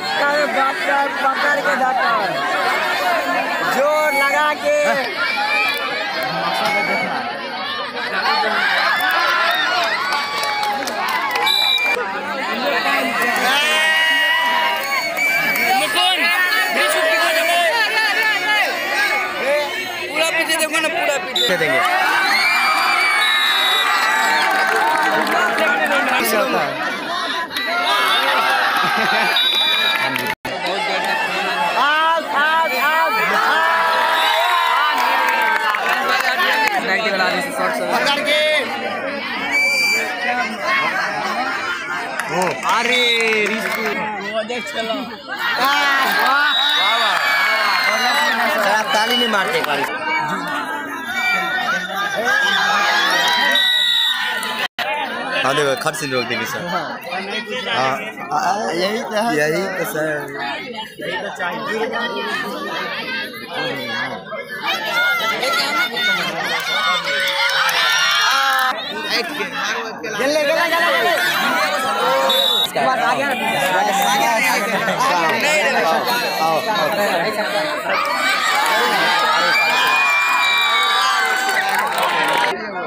Doctor doctor पकड़ के doctor ज़ोर लगा के पूरा पीछे देंगे अरे ताली नहीं मारते हाँ देखो खर्च लोग देंगे सर। हाँ, यही तो यही तो सर। यही तो चाहिए आगे आगे आगे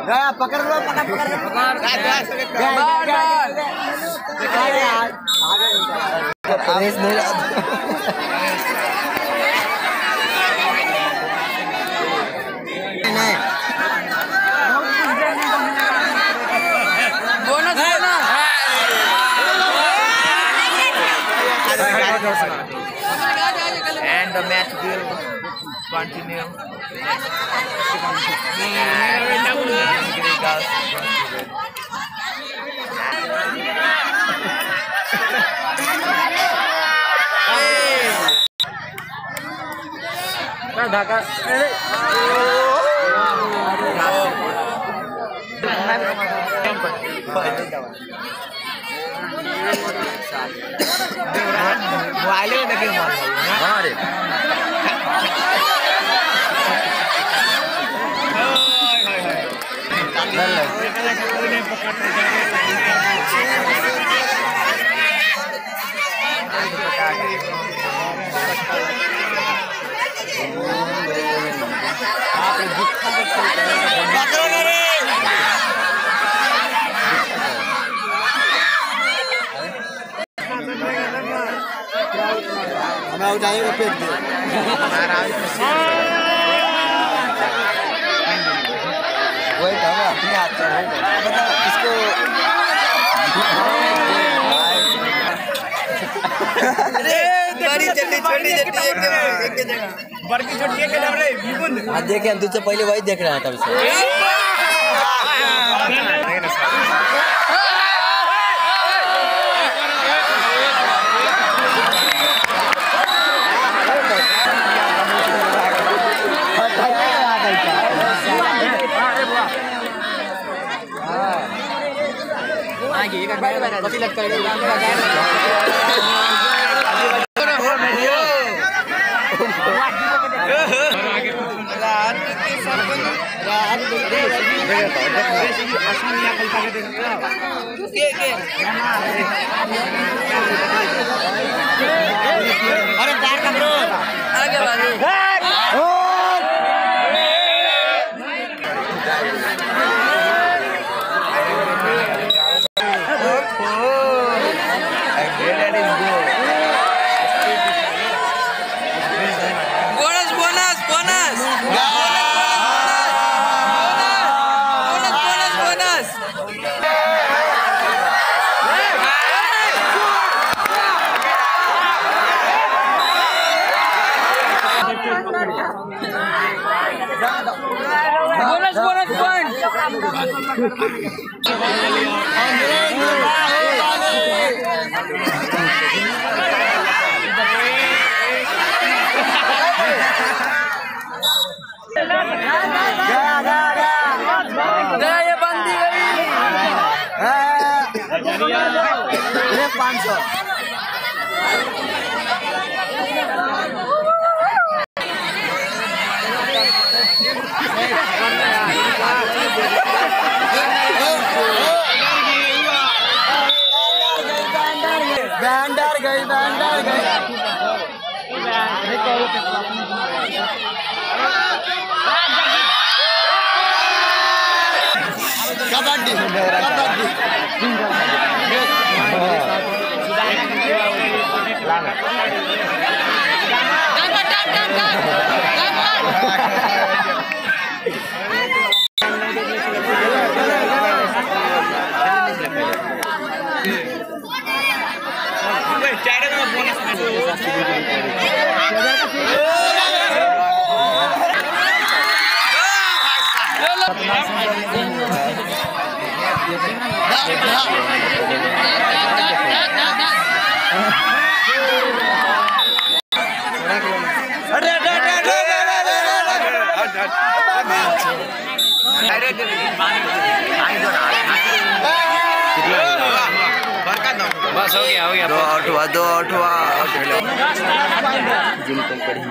गया पकड़ लो पकड़ पकड़ पकड़ आगे आगे And the match will continue. मोबाइले में देखे हाँ रे आप दुखा उठाएगा फेंक दे वही तो हमें अपने हाथ से मतलब इसको बड़ी जल्दी छोटी जल्दी एक जगह बड़की छोटी के नाम रे विपुल। हाँ देखे हम तुझसे पहले वही देख रहा था तब से। कथी लगता है अरे ले पाँच सौ। bandar guys bandar guys. बस हो गया हो गया। दो आउट दो आउट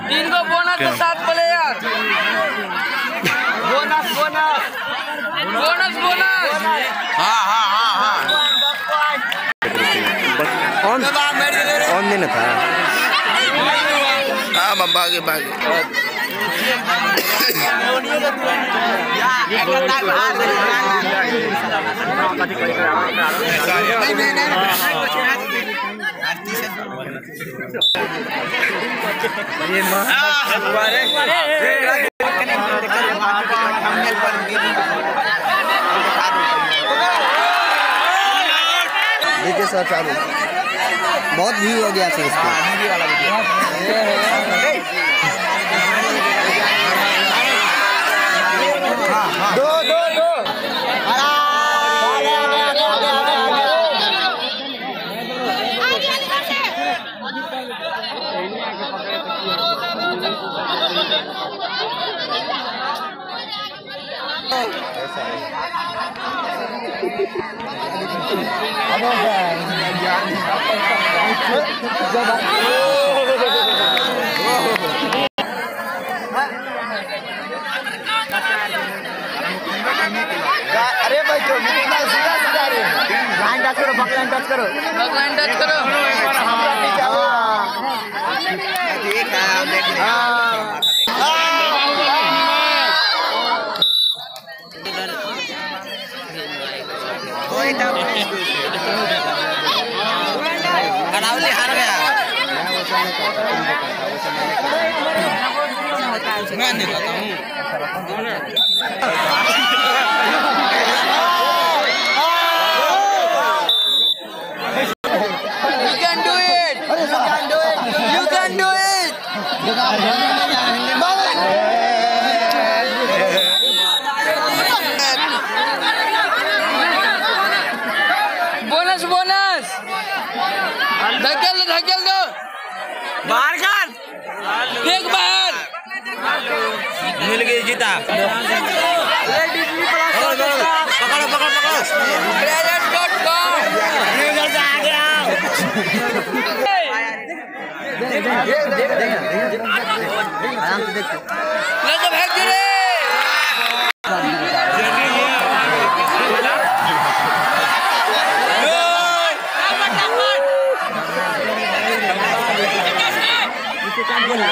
तीन को बोनस के साथ बोले यार। Bonus bonus. Bonus bonus. हाँ हाँ हाँ हाँ। कौन? कौन दिन था? हाँ मैं भागे भागे देखिए सर चालू। बहुत व्यू हो गया सर इसको। दो दो दो। अरे भाई तो सीधा सीधा रे लाइन टच करो बक लाइन टच करो। लाइन टच करो। करावली हार गया मैं नहीं हूँ। बोनस बोनस धकेल दो धकेल दो बाहर कर। फेंक बाहर मिल गई जीता। पकड़ो पकड़ो पकड़ो। Planet dot com. ले तो फेंक दे रे চাপ বললে